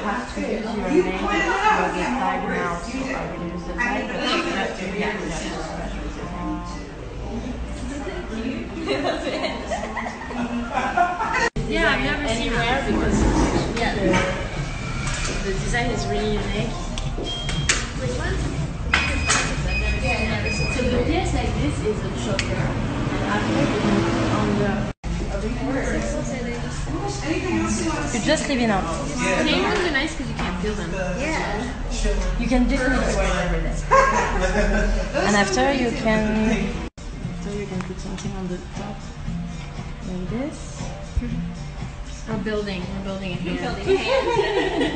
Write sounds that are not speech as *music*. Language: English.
have to use your nail to the side now reduce the side, but you have to yeah, you have to scratch with your nail. Yeah, I've never seen that because Yeah. The design is really unique. Which one? So the piece like this is a choker, and after You just leave it out. Plain ones are nice because you can't feel them. Yeah. You can definitely wear it every day. *laughs* and after you can, after you can put something on the top like this. We're building. We're building a hand. *laughs*